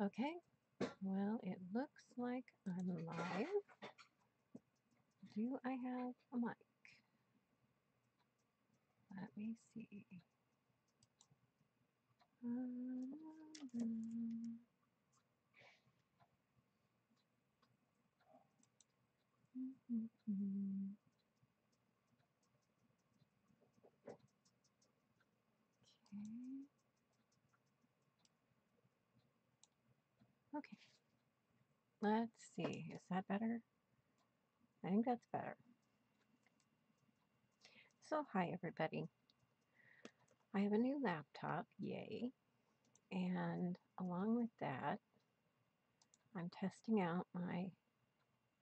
Okay, well, it looks like I'm live. Do I have a mic? Let me see. Um, Okay. Okay. Let's see. Is that better? I think that's better. So, hi everybody. I have a new laptop, yay. And along with that, I'm testing out my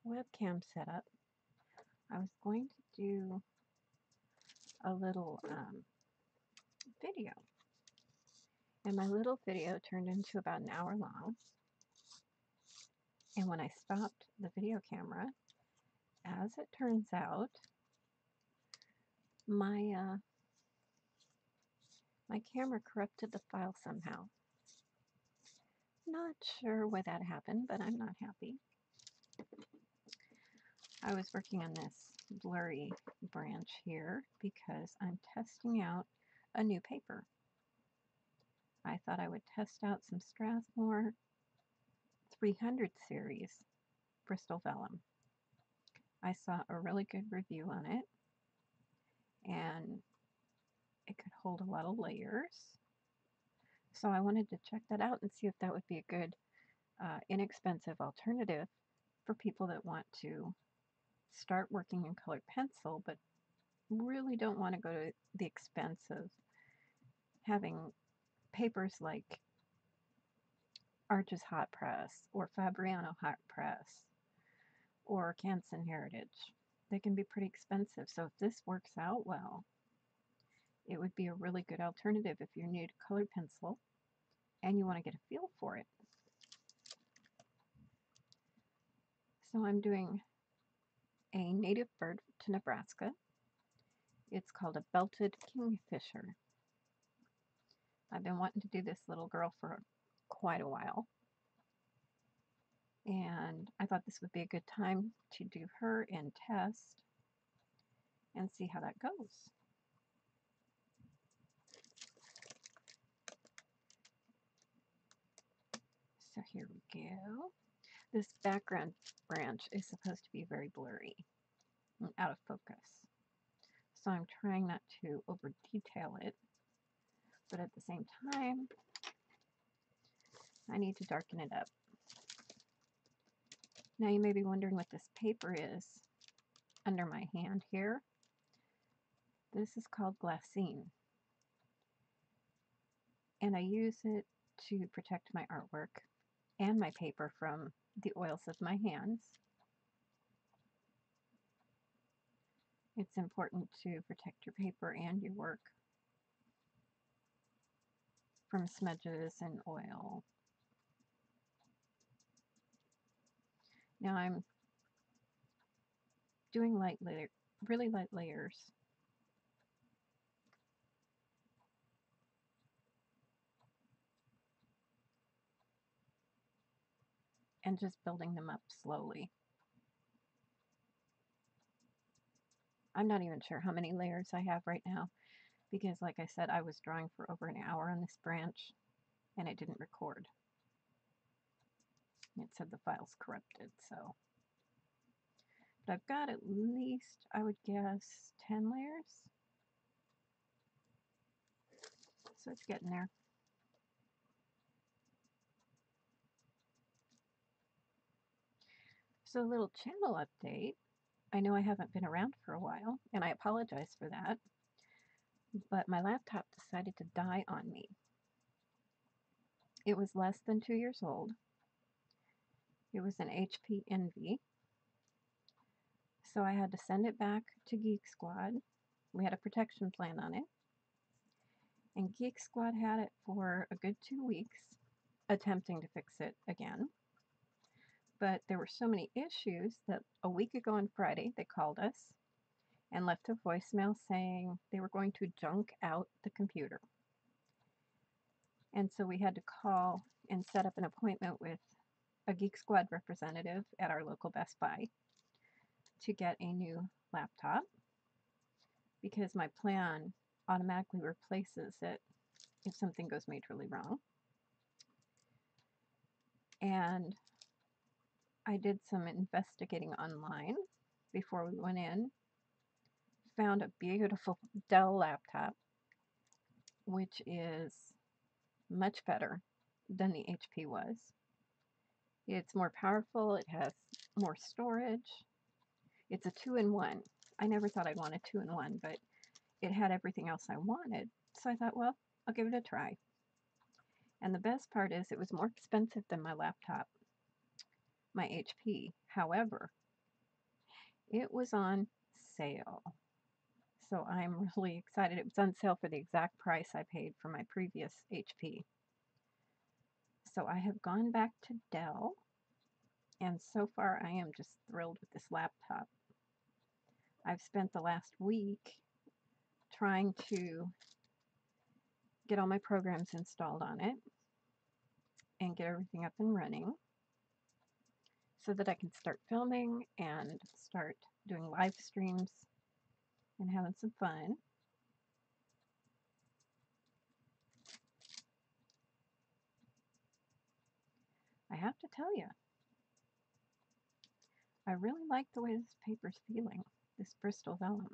webcam setup. I was going to do a little um, video. And my little video turned into about an hour long. And when I stopped the video camera, as it turns out, my uh, my camera corrupted the file somehow. Not sure why that happened, but I'm not happy. I was working on this blurry branch here because I'm testing out a new paper. I thought I would test out some Strathmore 300 series Bristol Vellum. I saw a really good review on it and it could hold a lot of layers. So I wanted to check that out and see if that would be a good uh, inexpensive alternative for people that want to start working in colored pencil but really don't want to go to the expense of having papers like Arches Hot Press or Fabriano Hot Press or Canson Heritage. They can be pretty expensive. So if this works out well, it would be a really good alternative if you're new to colored pencil and you want to get a feel for it. So I'm doing a native bird to Nebraska. It's called a belted kingfisher. I've been wanting to do this little girl for quite a while. And I thought this would be a good time to do her and test and see how that goes. So here we go. This background branch is supposed to be very blurry and out of focus. So I'm trying not to over detail it, but at the same time, I need to darken it up. Now you may be wondering what this paper is under my hand here. This is called glassine. And I use it to protect my artwork and my paper from the oils of my hands. It's important to protect your paper and your work from smudges and oil Now I'm doing light layer, really light layers. And just building them up slowly. I'm not even sure how many layers I have right now because like I said I was drawing for over an hour on this branch and it didn't record. It said the file's corrupted, so. But I've got at least, I would guess, 10 layers. So it's getting there. So a little channel update. I know I haven't been around for a while, and I apologize for that, but my laptop decided to die on me. It was less than two years old, it was an HP Envy. So I had to send it back to Geek Squad. We had a protection plan on it. And Geek Squad had it for a good two weeks, attempting to fix it again. But there were so many issues that a week ago on Friday, they called us and left a voicemail saying they were going to junk out the computer. And so we had to call and set up an appointment with a Geek Squad representative at our local Best Buy to get a new laptop because my plan automatically replaces it if something goes majorly wrong. And I did some investigating online before we went in. Found a beautiful Dell laptop, which is much better than the HP was. It's more powerful, it has more storage. It's a two in one. I never thought I'd want a two in one, but it had everything else I wanted. So I thought, well, I'll give it a try. And the best part is it was more expensive than my laptop, my HP. However, it was on sale. So I'm really excited. It was on sale for the exact price I paid for my previous HP. So I have gone back to Dell, and so far I am just thrilled with this laptop. I've spent the last week trying to get all my programs installed on it and get everything up and running so that I can start filming and start doing live streams and having some fun. I have to tell you, I really like the way this paper's feeling, this Bristol vellum.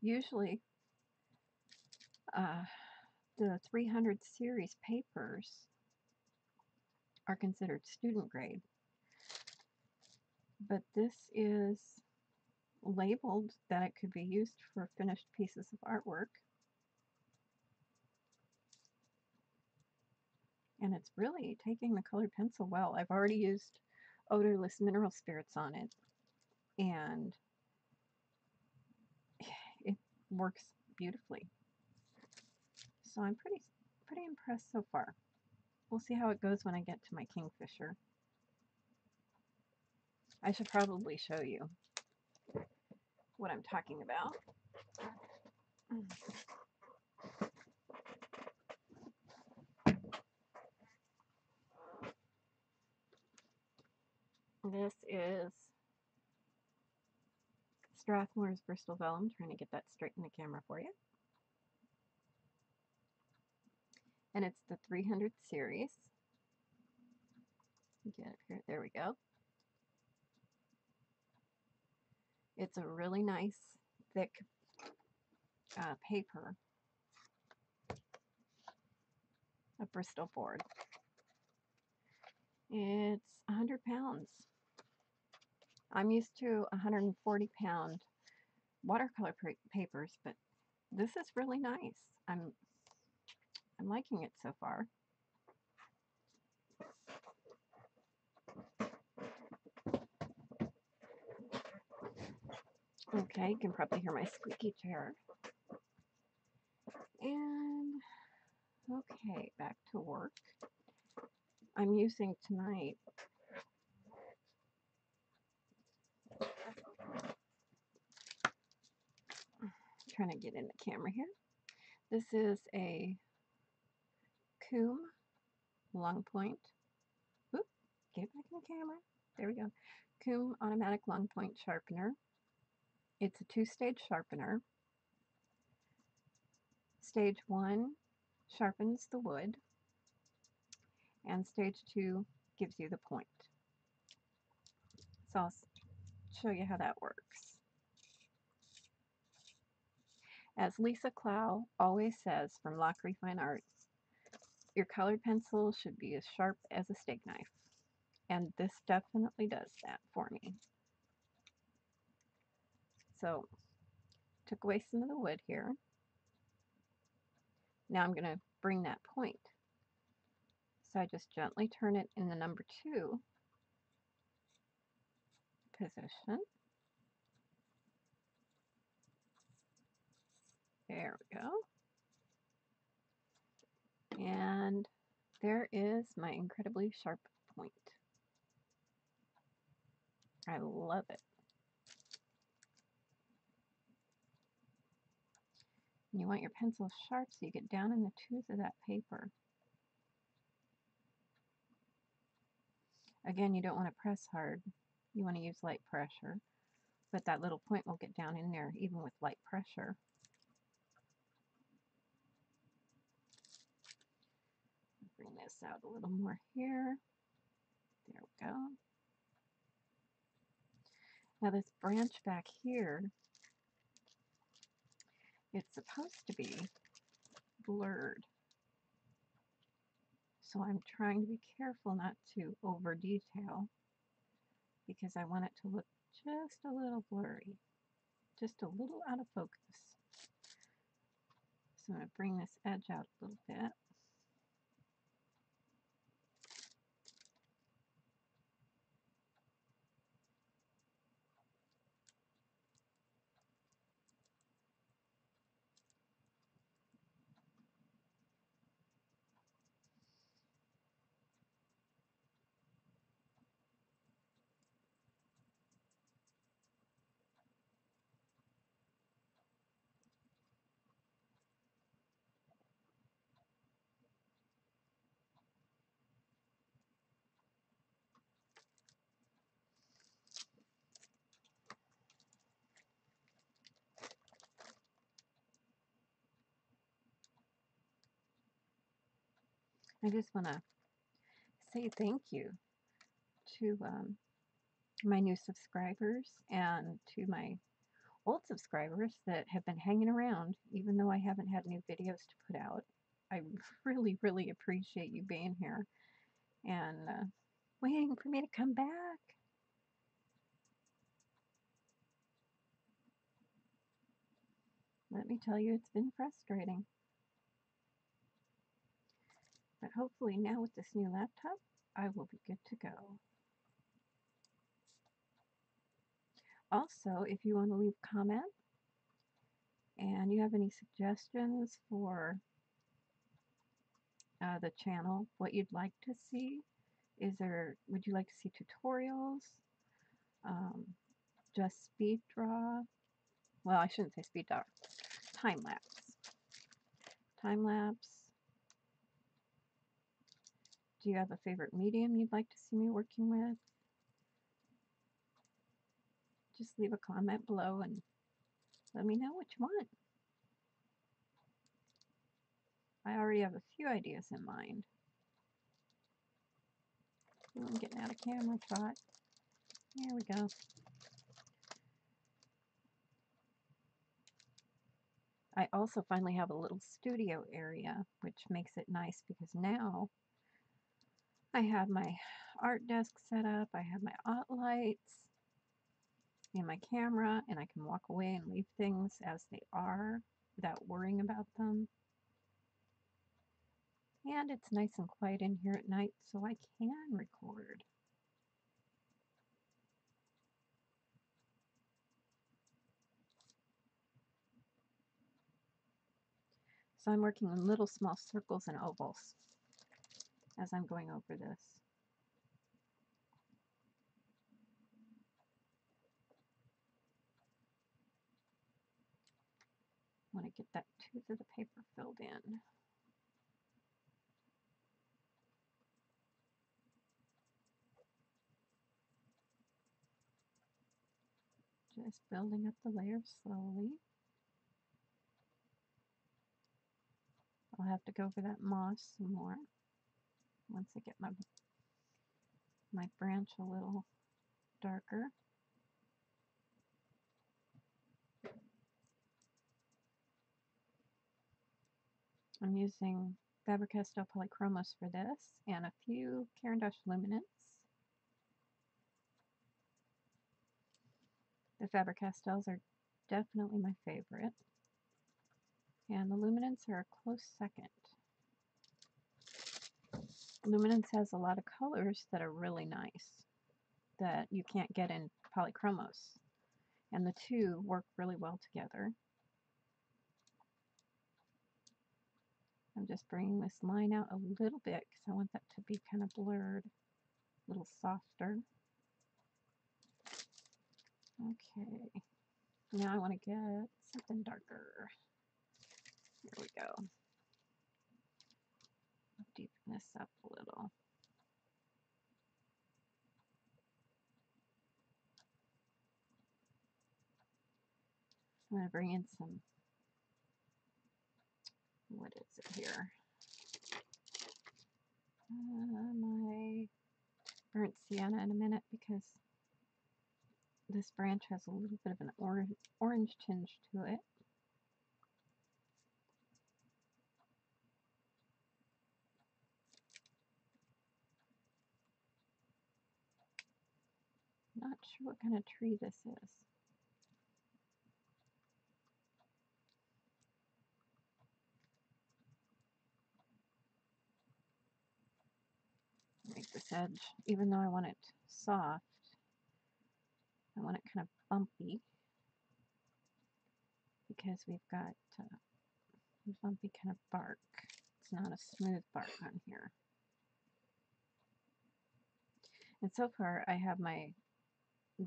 Usually, uh, the 300 series papers are considered student grade, but this is labeled that it could be used for finished pieces of artwork. And it's really taking the colored pencil well. I've already used odorless mineral spirits on it, and it works beautifully. So I'm pretty pretty impressed so far. We'll see how it goes when I get to my kingfisher. I should probably show you what I'm talking about. This is Strathmore's Bristol Vellum. trying to get that straight in the camera for you. And it's the 300 series. Get it here. There we go. It's a really nice, thick uh, paper. A Bristol board. It's 100 pounds. I'm used to 140 pound watercolor papers, but this is really nice. I'm I'm liking it so far. Okay, you can probably hear my squeaky chair. And okay, back to work. I'm using tonight trying to get in the camera here. This is a Kum long point. Oop, get back in the camera. There we go. Kum automatic long point sharpener. It's a two-stage sharpener. Stage one sharpens the wood, and stage two gives you the point. So I'll show you how that works. As Lisa Clough always says from Lachri Fine Arts, your colored pencil should be as sharp as a steak knife. And this definitely does that for me. So, took away some of the wood here. Now I'm going to bring that point. So I just gently turn it in the number two position. There we go. And there is my incredibly sharp point. I love it. You want your pencil sharp so you get down in the tooth of that paper. Again, you don't want to press hard. You want to use light pressure. But that little point will get down in there even with light pressure. Bring this out a little more here. There we go. Now this branch back here, it's supposed to be blurred. So I'm trying to be careful not to over detail because I want it to look just a little blurry, just a little out of focus. So I'm going to bring this edge out a little bit. I just want to say thank you to um, my new subscribers and to my old subscribers that have been hanging around, even though I haven't had new videos to put out. I really, really appreciate you being here and uh, waiting for me to come back. Let me tell you, it's been frustrating. But hopefully now with this new laptop, I will be good to go. Also, if you want to leave a comment and you have any suggestions for uh, the channel, what you'd like to see, is there, would you like to see tutorials, um, just speed draw, well, I shouldn't say speed draw, time lapse, time lapse, do you have a favorite medium you'd like to see me working with? Just leave a comment below and let me know what you want. I already have a few ideas in mind. I'm getting out of camera shot. There we go. I also finally have a little studio area, which makes it nice because now I have my art desk set up. I have my art lights and my camera, and I can walk away and leave things as they are without worrying about them. And it's nice and quiet in here at night, so I can record. So I'm working in little small circles and ovals as I'm going over this. I want to get that tooth of the paper filled in. Just building up the layers slowly. I'll have to go over that moss some more once I get my my branch a little darker. I'm using Faber-Castell Polychromos for this and a few Caran d'Ache Luminance. The Faber-Castells are definitely my favorite. And the Luminance are a close second. Luminance has a lot of colors that are really nice that you can't get in Polychromos. And the two work really well together. I'm just bringing this line out a little bit because I want that to be kind of blurred, a little softer. Okay, now I want to get something darker. Here we go. Deepen this up a little. I'm going to bring in some, what is it here? Uh, my burnt sienna in a minute because this branch has a little bit of an orange, orange tinge to it. Not sure what kind of tree this is. Make this edge, even though I want it soft, I want it kind of bumpy because we've got uh, bumpy kind of bark. It's not a smooth bark on here. And so far I have my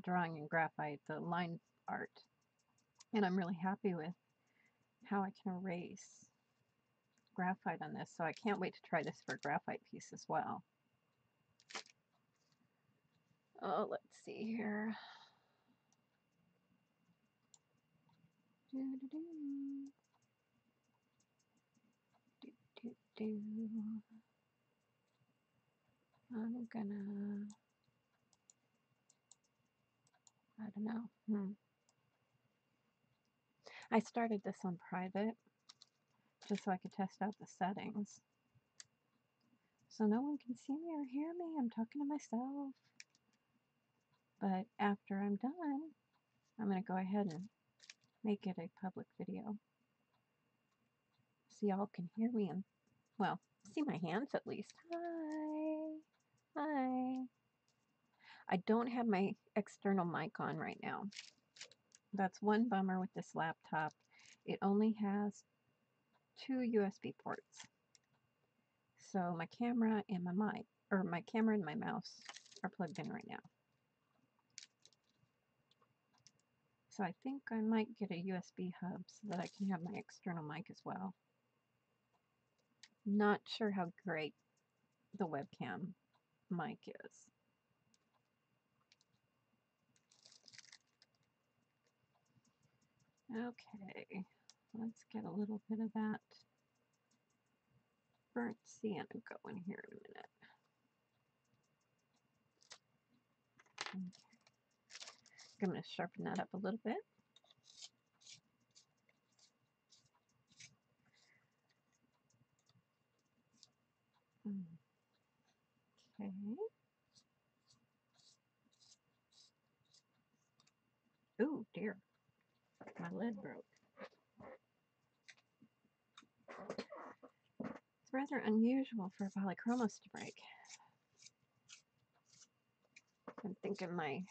drawing in graphite, the line art, and I'm really happy with how I can erase graphite on this. So I can't wait to try this for a graphite piece as well. Oh, let's see here. Do, do, do. Do, do, do. I'm gonna, I don't know. Hmm. I started this on private just so I could test out the settings. So no one can see me or hear me. I'm talking to myself. But after I'm done, I'm going to go ahead and make it a public video. So y'all can hear me and, well, see my hands at least. Hi. Hi. I don't have my external mic on right now. That's one bummer with this laptop. It only has two USB ports. So my camera and my mic, or my camera and my mouse are plugged in right now. So I think I might get a USB hub so that I can have my external mic as well. Not sure how great the webcam mic is. Okay, let's get a little bit of that burnt sienna going here in a minute. Okay. I'm going to sharpen that up a little bit. Okay. Oh dear, my lid broke. It's rather unusual for a polychromos to break. I'm thinking my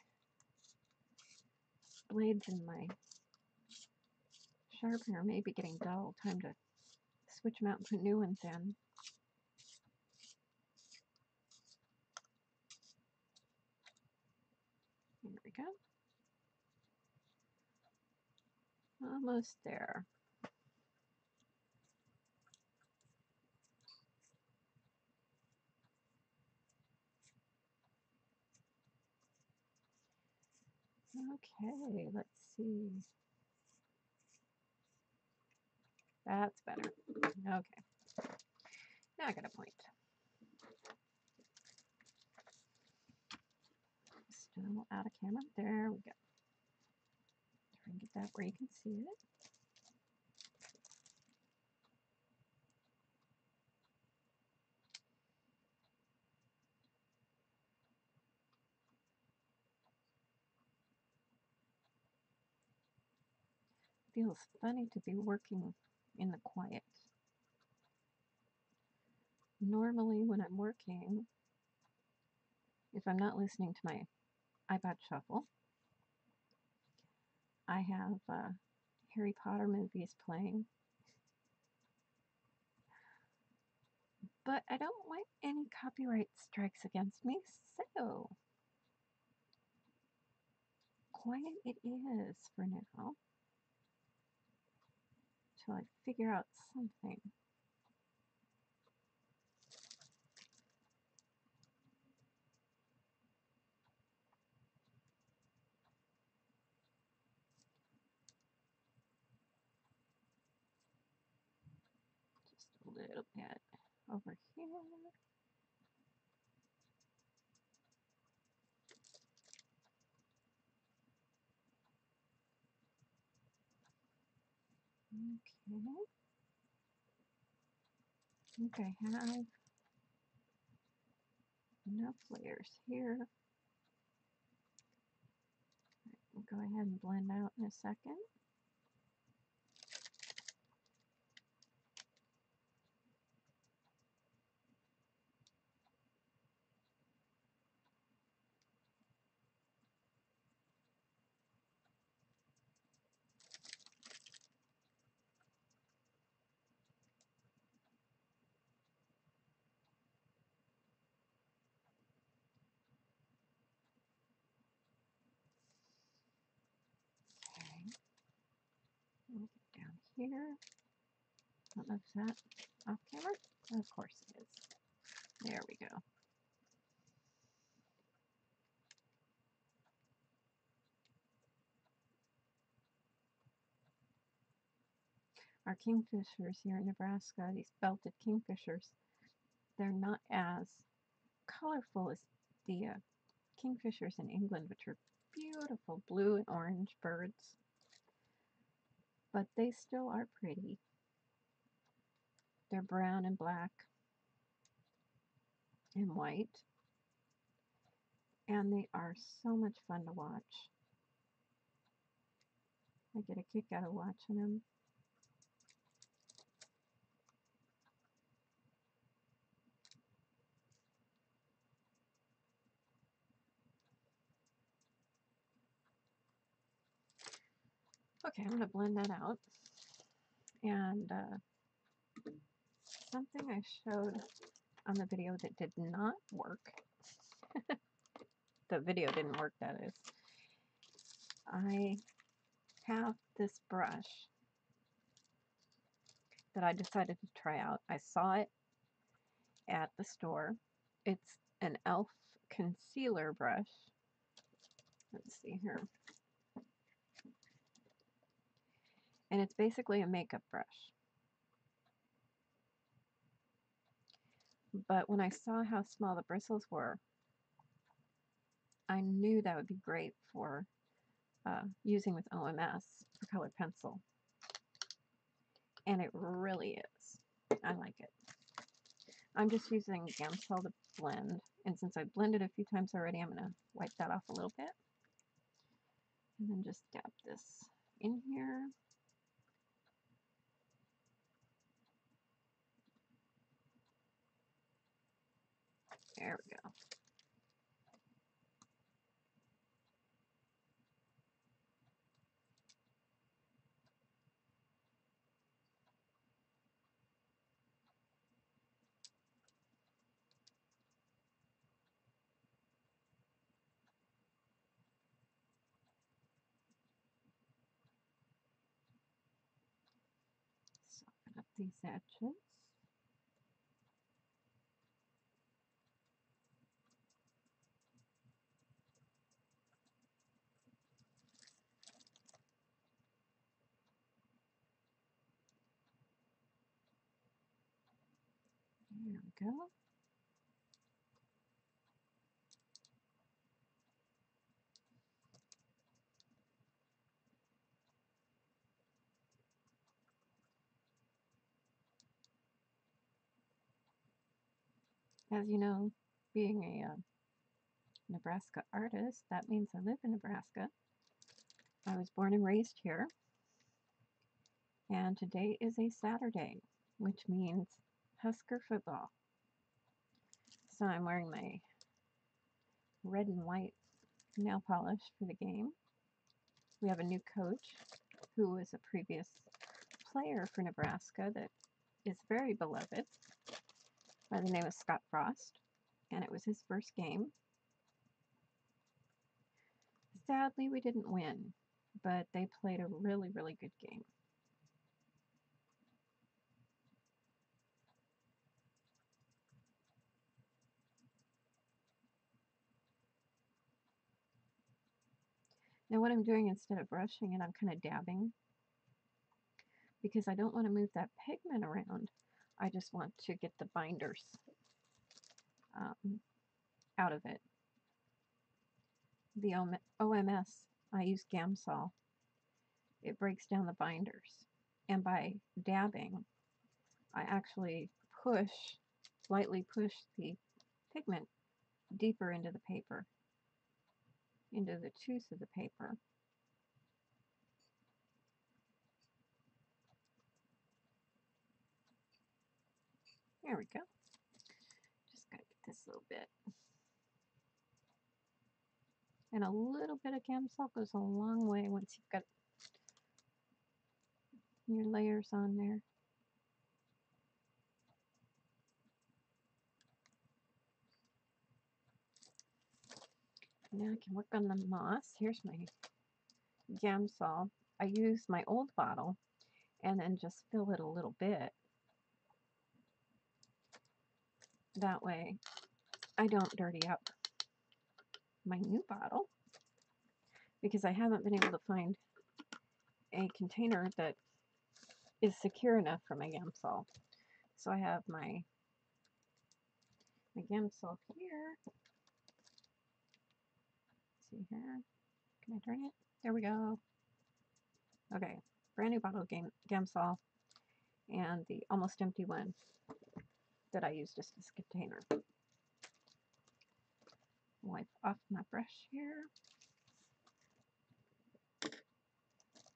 blades and my sharpener may be getting dull. Time to switch them out and put new ones in. There we go. Almost there. Okay, let's see. That's better. Okay. Now I got a point. Still out of camera. There we go. And get that where you can see it. feels funny to be working in the quiet. Normally, when I'm working, if I'm not listening to my iPod Shuffle, I have uh, Harry Potter movies playing. But I don't want any copyright strikes against me, so quiet it is for now till I figure out something. Just over here. Okay. I think I have enough layers here. I'll go ahead and blend out in a second. Okay. We'll get down here. I don't know if off camera. Of course it is. There we go. Our kingfishers here in Nebraska, these belted kingfishers, they're not as colorful as the uh, kingfishers in England, which are beautiful blue and orange birds. But they still are pretty. They're brown and black and white. And they are so much fun to watch. I get a kick out of watching them. Okay, I'm going to blend that out. And uh, something I showed on the video that did not work. the video didn't work, that is. I have this brush that I decided to try out. I saw it at the store. It's an e.l.f. concealer brush. Let's see here. And it's basically a makeup brush. But when I saw how small the bristles were, I knew that would be great for uh, using with OMS for colored pencil. And it really is. I like it. I'm just using Gamsol to blend. And since I blended a few times already, I'm going to wipe that off a little bit. And then just dab this in here. There we go. Soften up these edges. There we go. As you know, being a uh, Nebraska artist, that means I live in Nebraska. I was born and raised here. And today is a Saturday, which means Husker football. So I'm wearing my red and white nail polish for the game. We have a new coach who was a previous player for Nebraska that is very beloved by the name of Scott Frost, and it was his first game. Sadly, we didn't win, but they played a really, really good game. Now what I'm doing instead of brushing it, I'm kind of dabbing because I don't want to move that pigment around. I just want to get the binders um, out of it. The OMS, I use Gamsol. It breaks down the binders. And by dabbing, I actually push, slightly push the pigment deeper into the paper, into the tooth of the paper. There we go. Just gotta get this little bit. And a little bit of Gamsol goes a long way once you've got your layers on there. Now I can work on the moss. Here's my Gamsol. I use my old bottle and then just fill it a little bit. That way I don't dirty up my new bottle because I haven't been able to find a container that is secure enough for my Gamsol. So I have my, my Gamsol here see here. Can I turn it? There we go. Okay, brand new bottle of Gam Gamsol and the almost empty one that I used as this container. Wipe off my brush here.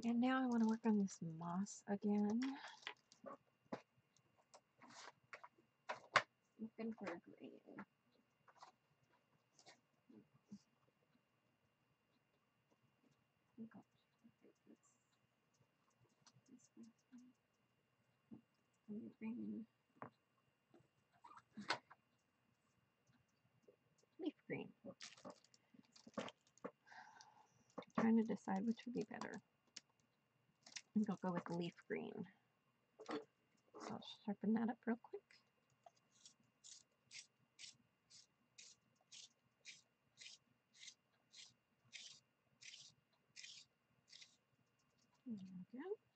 And now I want to work on this moss again. Looking for a green. Green. Leaf green. I'm trying to decide which would be better. I think I'll go with leaf green. So I'll sharpen that up real quick. There we go.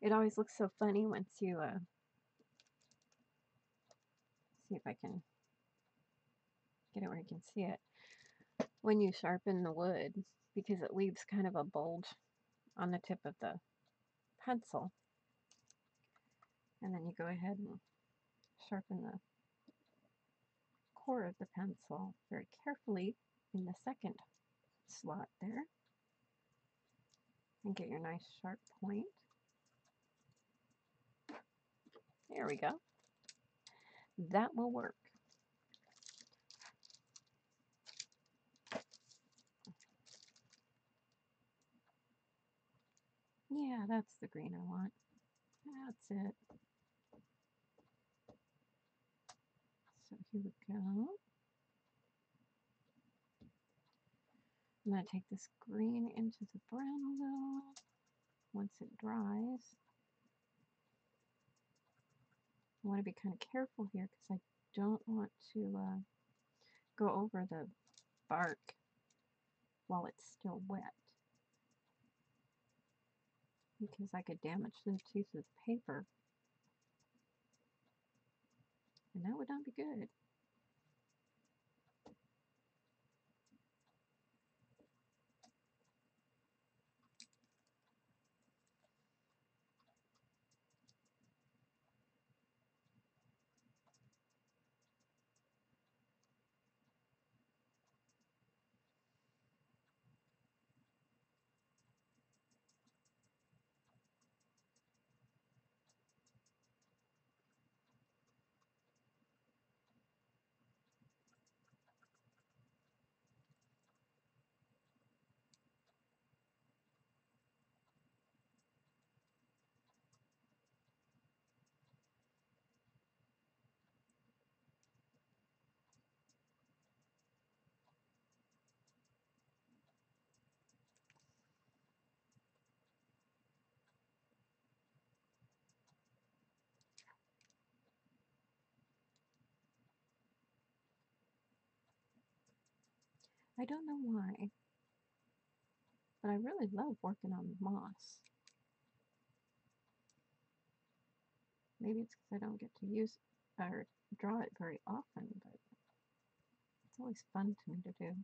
It always looks so funny once you uh, see if I can get it where you can see it. When you sharpen the wood, because it leaves kind of a bulge on the tip of the pencil. And then you go ahead and sharpen the core of the pencil very carefully in the second slot there. And get your nice sharp point. There we go. That will work. Yeah, that's the green I want. That's it. So here we go. I'm going to take this green into the brown a little once it dries. I want to be kind of careful here because I don't want to uh, go over the bark while it's still wet because I could damage the tooth of paper and that would not be good. I don't know why. But I really love working on moss. Maybe it's because I don't get to use or draw it very often, but it's always fun to me to do.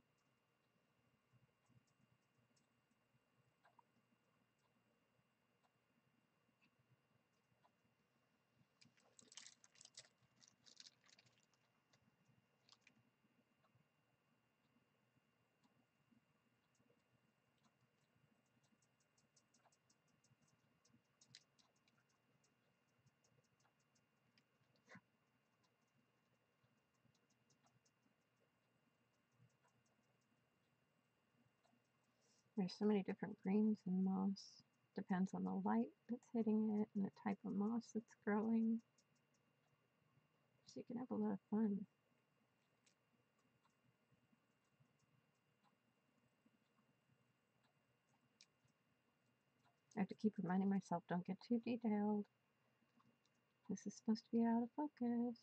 There's so many different greens in moss. Depends on the light that's hitting it and the type of moss that's growing. So you can have a lot of fun. I have to keep reminding myself don't get too detailed. This is supposed to be out of focus.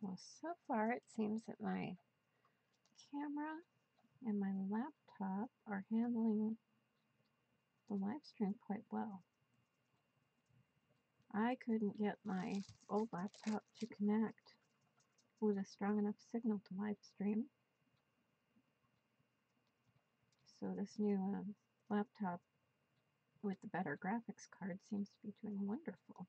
Well, so far it seems that my camera and my laptop are handling the live stream quite well. I couldn't get my old laptop to connect with a strong enough signal to live stream. So this new uh, laptop with the better graphics card seems to be doing wonderful.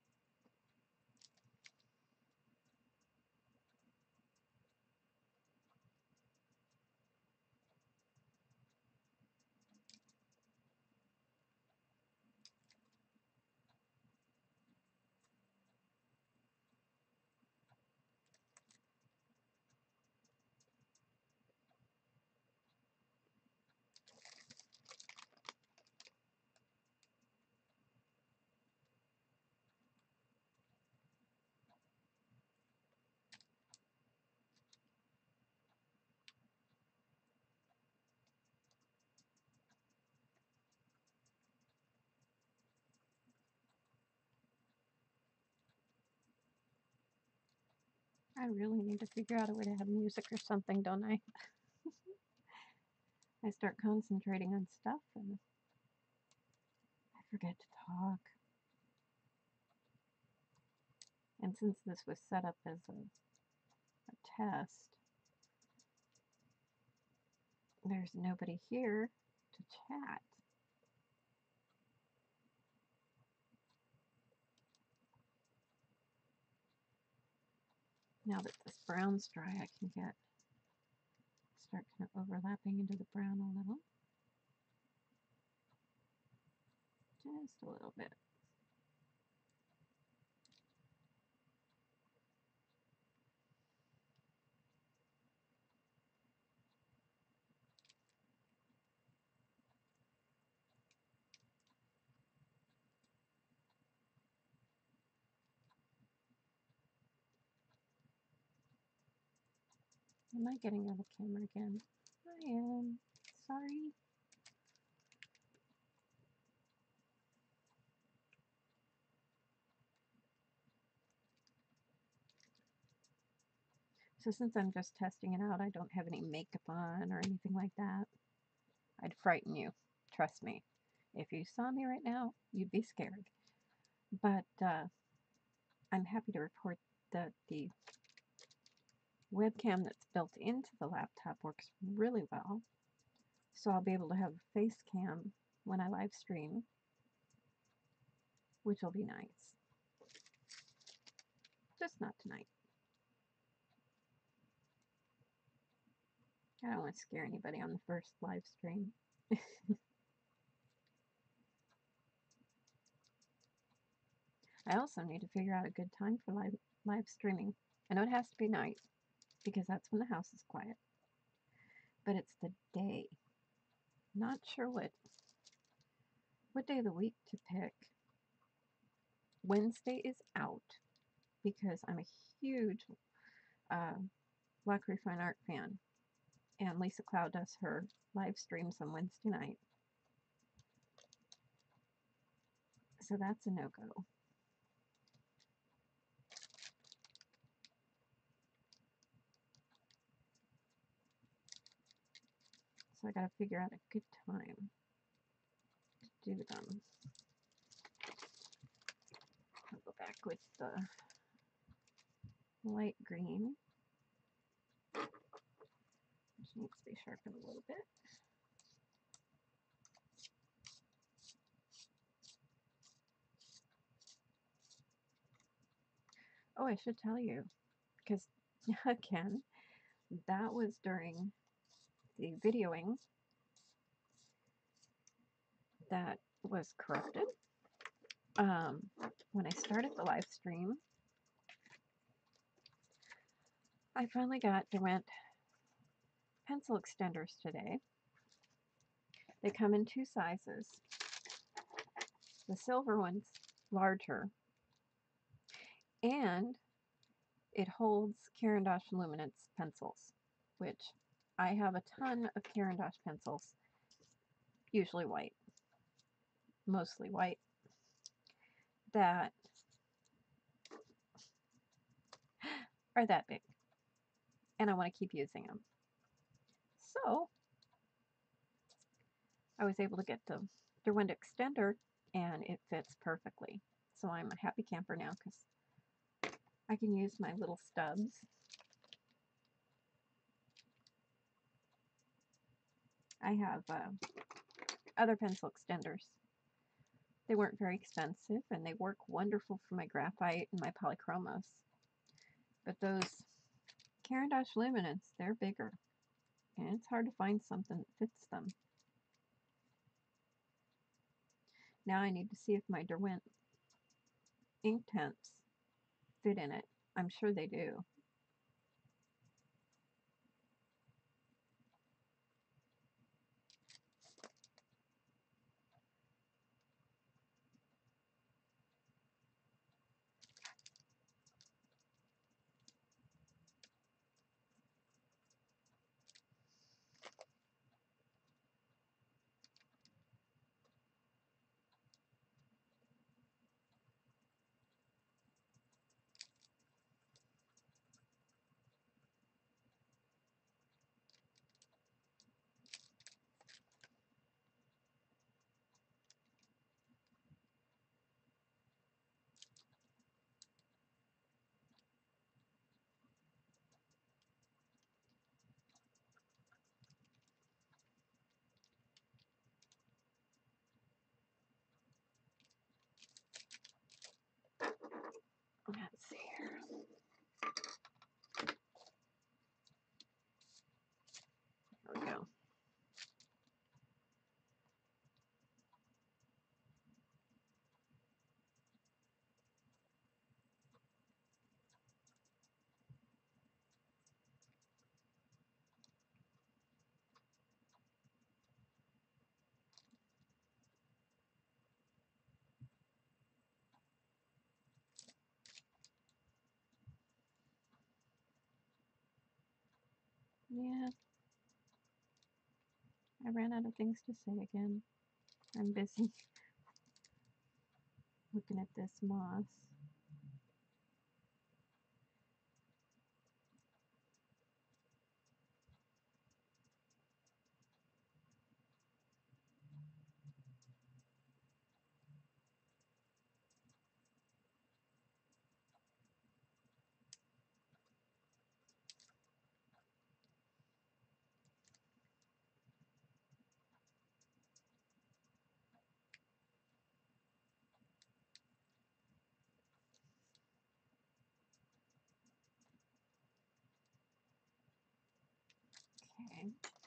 I really need to figure out a way to have music or something, don't I? I start concentrating on stuff and I forget to talk. And since this was set up as a, a test, there's nobody here to chat. Now that this brown's dry, I can get start kind of overlapping into the brown a little. Just a little bit. Am I getting out of camera again? I am. Sorry. So since I'm just testing it out, I don't have any makeup on or anything like that. I'd frighten you. Trust me. If you saw me right now, you'd be scared. But uh, I'm happy to report that the webcam that's built into the laptop works really well. So I'll be able to have a face cam when I live stream, which will be nice. Just not tonight. I don't want to scare anybody on the first live stream. I also need to figure out a good time for live live streaming. I know it has to be night because that's when the house is quiet. But it's the day. Not sure what what day of the week to pick. Wednesday is out because I'm a huge uh, Fine Art fan. And Lisa Clough does her live streams on Wednesday night. So that's a no-go. I gotta figure out a good time to do them. I'll go back with the light green. Which needs to be sharpened a little bit. Oh, I should tell you, because again, that was during the videoing that was corrupted. Um, when I started the live stream, I finally got Derwent pencil extenders today. They come in two sizes. The silver one's larger, and it holds Caran d'Ache Luminance pencils, which I have a ton of Caran d'Ache pencils, usually white, mostly white, that are that big. And I want to keep using them. So, I was able to get the Derwent extender and it fits perfectly. So I'm a happy camper now because I can use my little stubs I have uh, other pencil extenders. They weren't very expensive and they work wonderful for my graphite and my polychromos. But those Caran d'Ache Luminance, they're bigger. And it's hard to find something that fits them. Now I need to see if my Derwent Inktense fit in it. I'm sure they do. Let's see here. There we go. Yeah. I ran out of things to say again. I'm busy looking at this moss. Okay.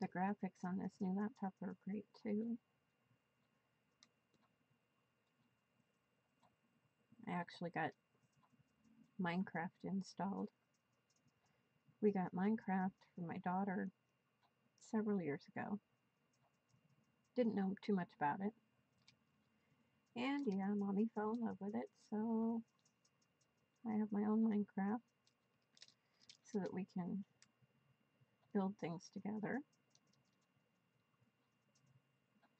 The graphics on this new laptop are great too. I actually got Minecraft installed. We got Minecraft for my daughter several years ago. Didn't know too much about it. And yeah, mommy fell in love with it, so I have my own Minecraft so that we can build things together.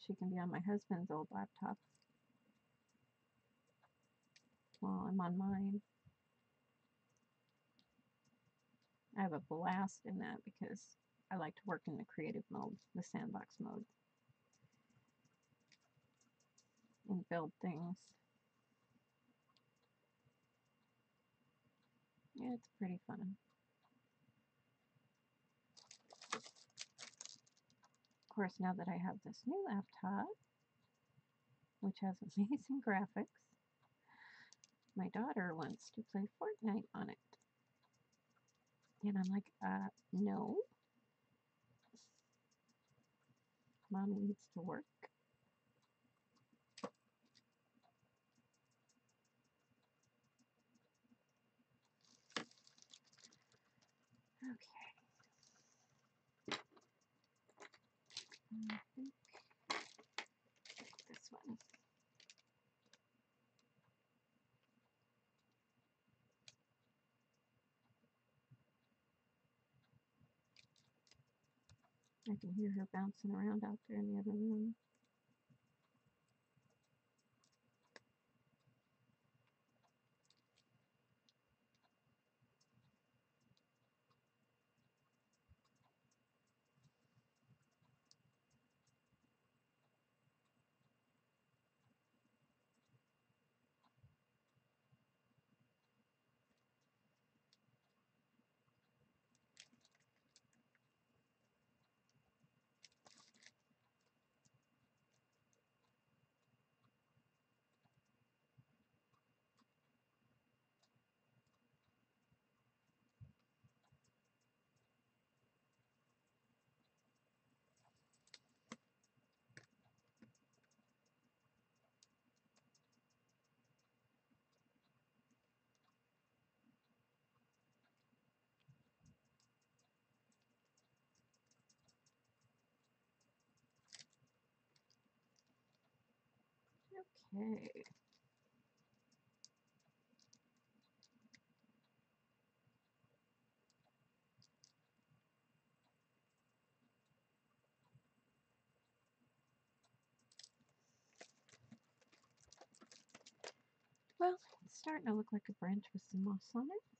She can be on my husband's old laptop while I'm on mine. I have a blast in that because I like to work in the creative mode, the sandbox mode, and build things. Yeah, it's pretty fun. Course, now that I have this new laptop, which has amazing graphics, my daughter wants to play Fortnite on it. And I'm like, uh, no. Mommy needs to work. Okay. I this one. I can hear her bouncing around out there in the other room. Okay. Well, it's starting to look like a branch with some moss on it.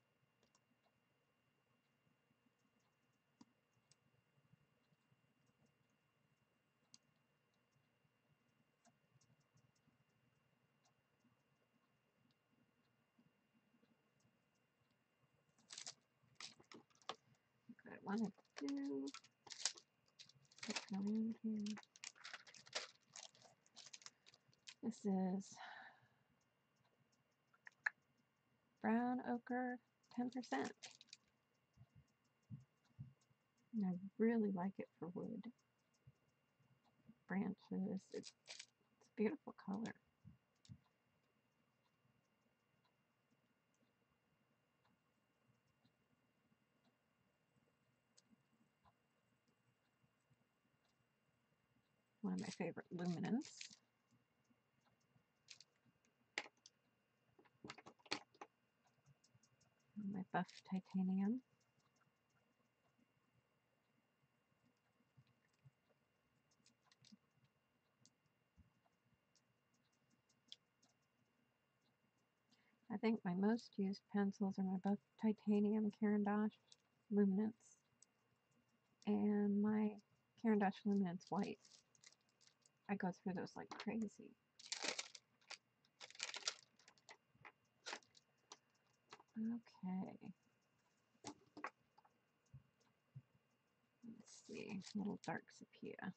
Want to do, look around here. This is brown ochre, 10%. And I really like it for wood branches. It's, it's a beautiful color. One of my favorite Luminance. My buff titanium. I think my most used pencils are my Buff Titanium Caran d'Ache Luminance and my Caran d'Ache Luminance White. I go through those like crazy. Okay. Let's see, little dark sepia.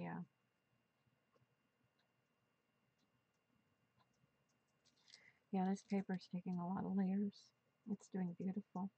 Yeah. Yeah, this paper's taking a lot of layers. It's doing beautiful.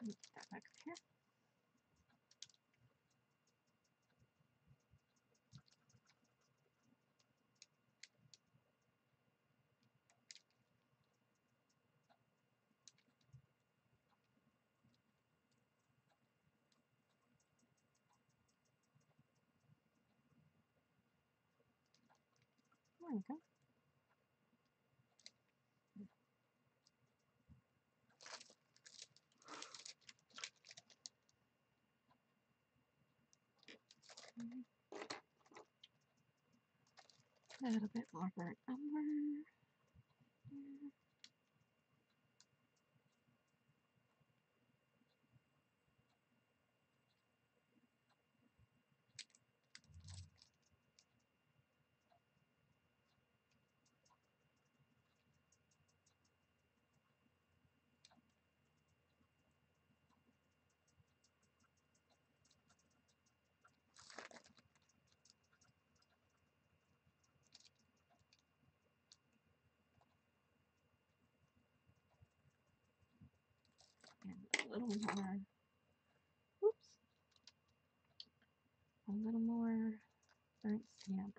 Oh move that back up here. There we go. A little bit more burnt umber. A little more, oops, a little more burnt sienna.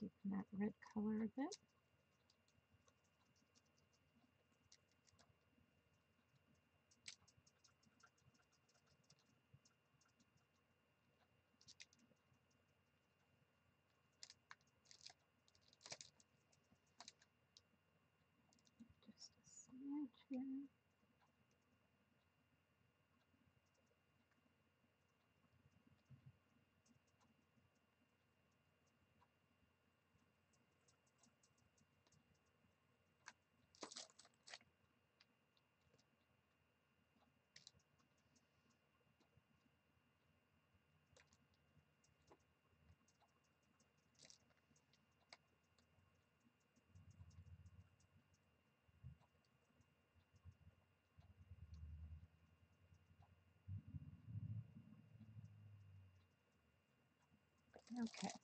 Deepen that red color a bit. Just a smidge here. Okay.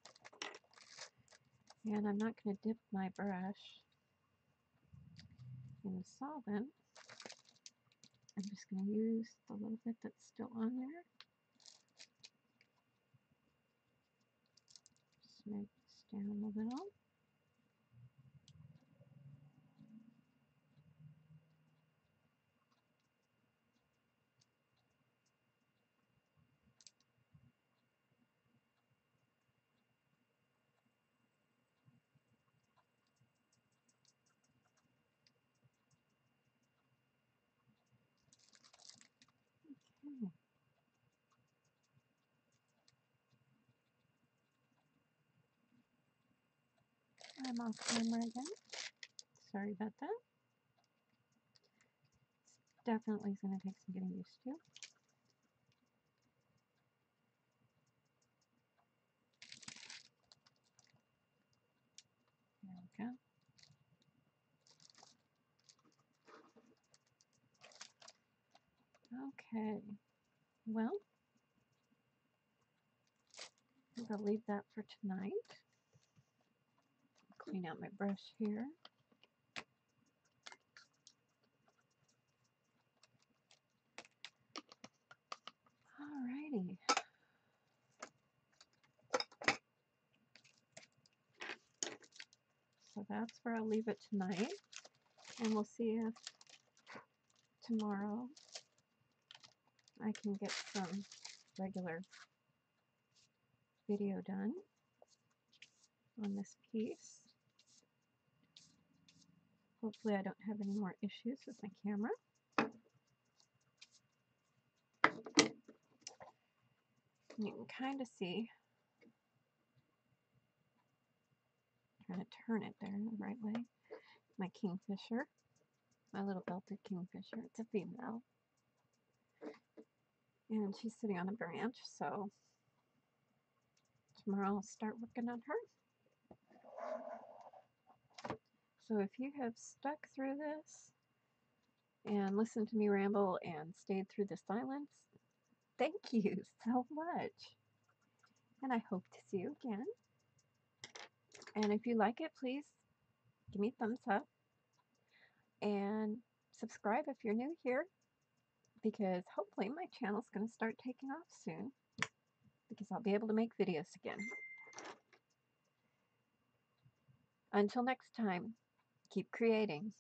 And I'm not going to dip my brush in the solvent. I'm just going to use the little bit that's still on there. Smooth this down a little. Okay. I'm off camera again. Sorry about that. It's Definitely going to take some getting used to. There we go. Okay. Well, I think I'll leave that for tonight. Clean out my brush here. Alrighty. So that's where I'll leave it tonight. And we'll see if tomorrow I can get some regular video done on this piece. Hopefully I don't have any more issues with my camera. You can kind of see, trying to turn it there the right way, my kingfisher, my little belted kingfisher. It's a female. And she's sitting on a branch, so tomorrow I'll start working on her. So if you have stuck through this and listened to me ramble and stayed through the silence, thank you so much. And I hope to see you again. And if you like it, please give me a thumbs up and subscribe if you're new here because hopefully my channel's going to start taking off soon because I'll be able to make videos again. Until next time, keep creating.